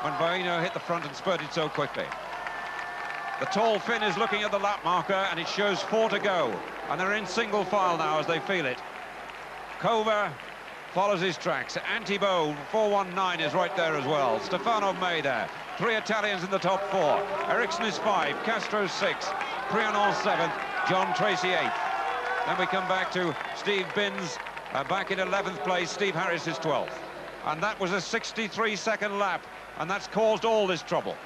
when Vainio hit the front and spurted so quickly. The tall Finn is looking at the lap marker, and it shows four to go. And they're in single file now as they feel it. Cova follows his tracks. Antibo, 419, is right there as well. Stefano Mei there. Three Italians in the top four. Erixon is five, Castro six, Prianon seventh, John Treacy eighth. Then we come back to Steve Binns, uh, back in 11th place. Steve Harris is 12th. And that was a 63-second lap, and that's caused all this trouble.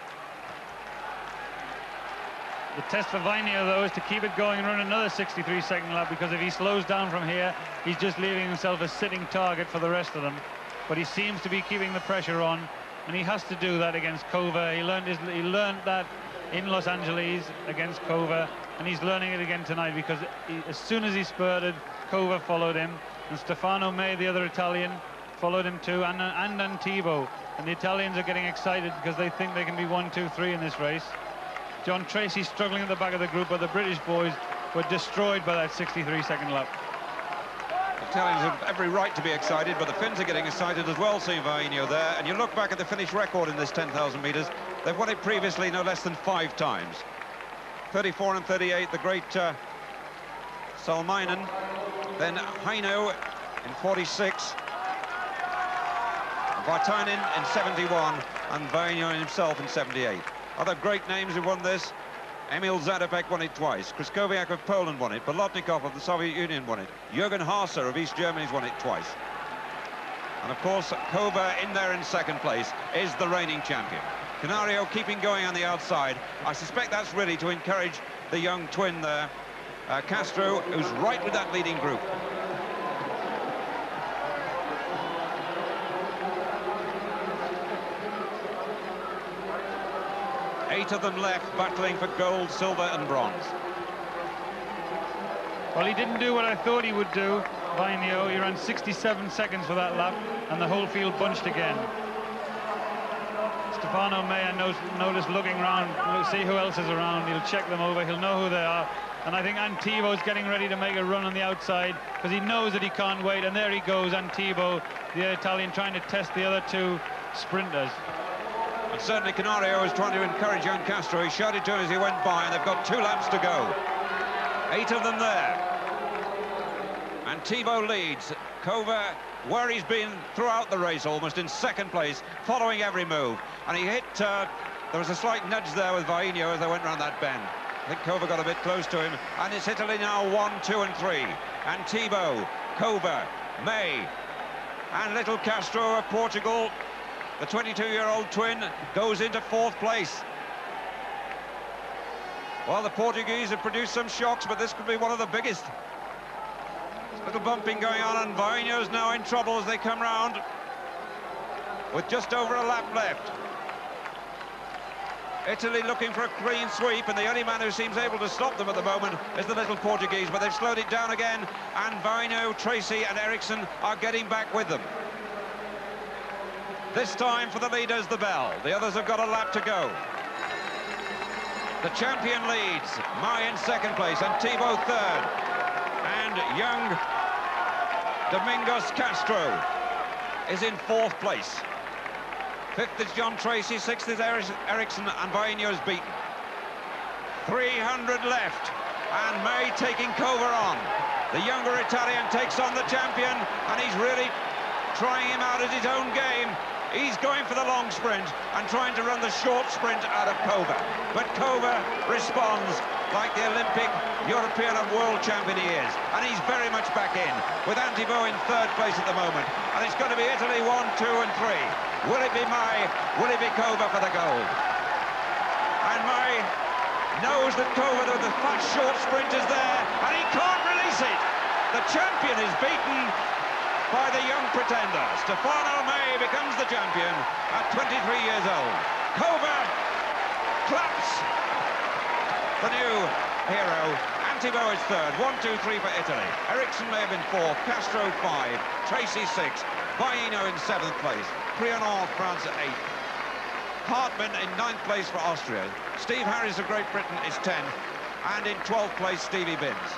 The test for Vainio, though, is to keep it going and run another 63-second lap, because if he slows down from here, he's just leaving himself a sitting target for the rest of them. But he seems to be keeping the pressure on, and he has to do that against Cova. He learned, his, he learned that in Los Angeles against Cova, and he's learning it again tonight because he, as soon as he spurted, Cova followed him, and Stefano Mei, the other Italian, followed him too, and, and Antibo. And the Italians are getting excited because they think they can be one, two, three in this race. John Treacy struggling at the back of the group, but the British boys were destroyed by that 63-second lap. The Italians have every right to be excited, but the Finns are getting excited as well, seeing Vainio there. And you look back at the Finnish record in this 10,000 metres, they've won it previously no less than five times. 34 and 38, the great uh, Salminen. Then Heino in 46. Väätäinen in 71 and Vainio himself in 78. Other great names who won this. Emil Zatopek won it twice. Krzyszkowiak of Poland won it. Bolotnikov of the Soviet Union won it. Jürgen Haase of East Germany's won it twice. And of course, Cova in there in second place is the reigning champion. Canario keeping going on the outside. I suspect that's really to encourage the young twin there, uh, Castro, who's right with that leading group. Eight of them left, battling for gold, silver and bronze. Well, he didn't do what I thought he would do, Vainio. He ran 67 seconds for that lap, and the whole field bunched again. Stefano Mei, I noticed looking around, see who else is around. He'll check them over, he'll know who they are. And I think Antibo's getting ready to make a run on the outside because he knows that he can't wait. And there he goes, Antibo, the Italian, trying to test the other two sprinters. And certainly Canario was trying to encourage young Castro. He shouted to him as he went by, and they've got two laps to go. Eight of them there. Antibo leads. Cova, where he's been throughout the race, almost in second place, following every move. And he hit, uh, there was a slight nudge there with Vainio as they went round that bend. I think Cova got a bit close to him. And it's Italy now, one, two, and three. And Thibaut, Cova, Mei, and little Castro of Portugal the 22-year-old twin goes into fourth place. Well, the Portuguese have produced some shocks, but this could be one of the biggest. There's little bumping going on, and Vainio's now in trouble as they come round with just over a lap left. Italy looking for a clean sweep, and the only man who seems able to stop them at the moment is the little Portuguese, but they've slowed it down again, and Vainio, Treacy and Erixon are getting back with them. This time for the leaders, the bell. The others have got a lap to go. The champion leads. Mei in second place and Antibo third. And young Domingos Castro is in fourth place. Fifth is John Treacy, sixth is Erixon, and Vainio is beaten. 300 left, and Mei taking Cova on. The younger Italian takes on the champion, and he's really trying him out at his own game. He's going for the long sprint and trying to run the short sprint out of Cova. But Cova responds like the Olympic, European and world champion he is. And he's very much back in, with Antibo in third place at the moment. And it's going to be Italy one, two and three. Will it be Mei? Will it be Cova for the gold? And Mei knows that Cova, the fast short sprint is there, and he can't release it. The champion is beaten by the young pretender. Stefano Mei becomes the champion at 23 years old. Cova claps the new hero. Antibo is third. One, two, three for Italy. Erixon may have been fourth. Castro five. Treacy six. Vainio in seventh place. Prianon France at eighth. Hartmann in ninth place for Austria. Steve Harris of Great Britain is 10th. And in 12th place, Stevie Binns.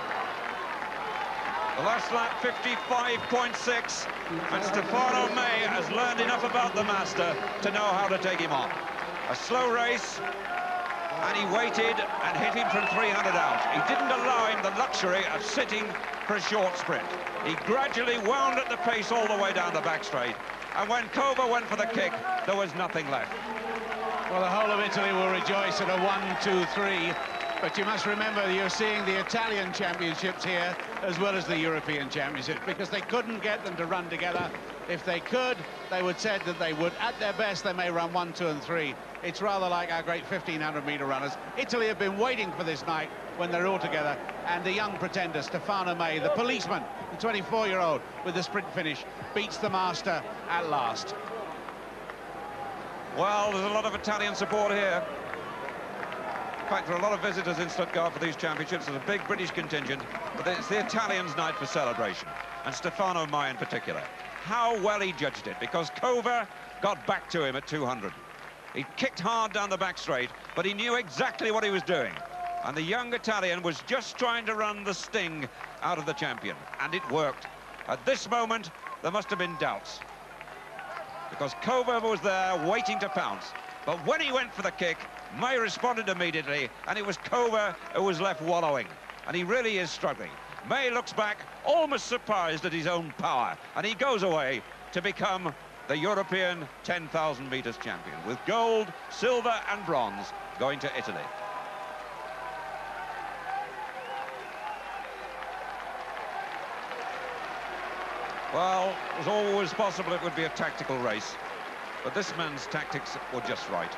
The last lap, 55.6. And Stefano Mei has learned enough about the master to know how to take him on. A slow race, and he waited and hit him from 300 out. He didn't allow him the luxury of sitting for a short sprint. He gradually wound at the pace all the way down the back straight, and when Cova went for the kick, there was nothing left. Well, the whole of Italy will rejoice at a one, two, three. But you must remember you're seeing the Italian championships here as well as the European championships because they couldn't get them to run together. If they could, they would said that they would. At their best, they may run one, two, and three. It's rather like our great 1,500-metre runners. Italy have been waiting for this night when they're all together. And the young pretender, Stefano Mei, the policeman, the 24-year-old with the sprint finish, beats the master at last. Well, there's a lot of Italian support here. In fact, there are a lot of visitors in Stuttgart for these championships. There's a big British contingent, but it's the Italians' night for celebration, and Stefano Mei in particular. How well he judged it, because Cova got back to him at 200. He kicked hard down the back straight, but he knew exactly what he was doing. And the young Italian was just trying to run the sting out of the champion, and it worked. At this moment, there must have been doubts because Cova was there waiting to pounce. But when he went for the kick, Mei responded immediately, and it was Cova who was left wallowing. And he really is struggling. Mei looks back, almost surprised at his own power, and he goes away to become the European 10,000 metres champion, with gold, silver and bronze going to Italy. Well, it was always possible it would be a tactical race, but this man's tactics were just right.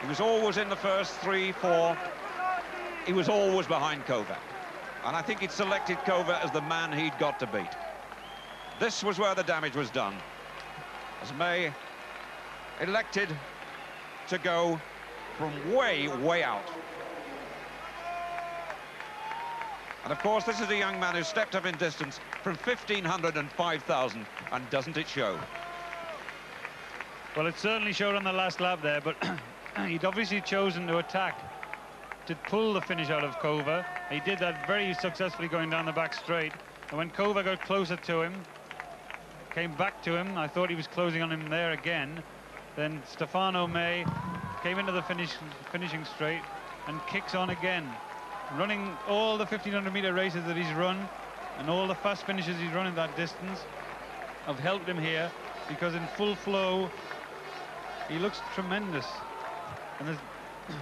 He was always in the first three, four. He was always behind Cova. And I think he'd selected Cova as the man he'd got to beat. This was where the damage was done. As Mei elected to go from way, way out. And of course, this is a young man who stepped up in distance from 1,500 and 5,000, and doesn't it show? Well, it certainly showed on the last lap there, but Ah, he'd obviously chosen to attack to pull the finish out of Cova. He did that very successfully going down the back straight. And when Cova got closer to him, came back to him, I thought he was closing on him there again. Then Stefano Mei came into the finish, finishing straight and kicks on again running all the 1500 meter races that he's run and all the fast finishes he's run in that distance have helped him here because in full flow he looks tremendous and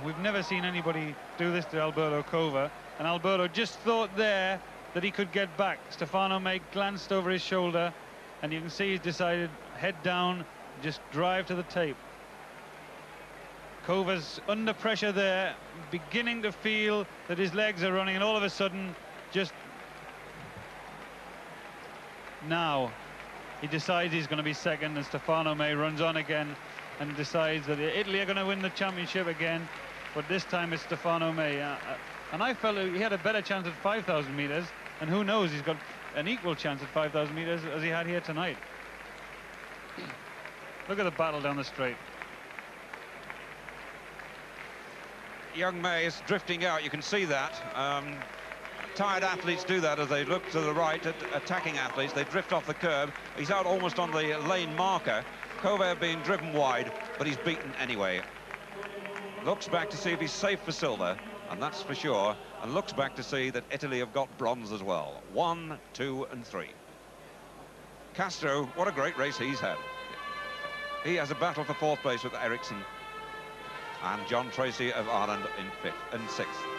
we've never seen anybody do this to Alberto Cova and Alberto just thought there that he could get back. Stefano Mei glanced over his shoulder and you can see he's decided head down just drive to the tape. Cova's under pressure there, beginning to feel that his legs are running, and all of a sudden, just now, he decides he's going to be second, and Stefano Mei runs on again and decides that Italy are going to win the championship again, but this time it's Stefano Mei. Uh, uh and I felt he had a better chance at 5,000 metres, and who knows, he's got an equal chance at 5,000 metres as he had here tonight. Look at the battle down the straight. young Mei is drifting out. You can see that. Um, tired athletes do that as they look to the right at attacking athletes. They drift off the curb. He's out almost on the lane marker. Cova being driven wide, but he's beaten anyway. Looks back to see if he's safe for silver, and that's for sure, and looks back to see that Italy have got bronze as well. One, two, and three. Castro, what a great race he's had. He has a battle for fourth place with Erixon and John Treacy of Ireland in fifth and sixth.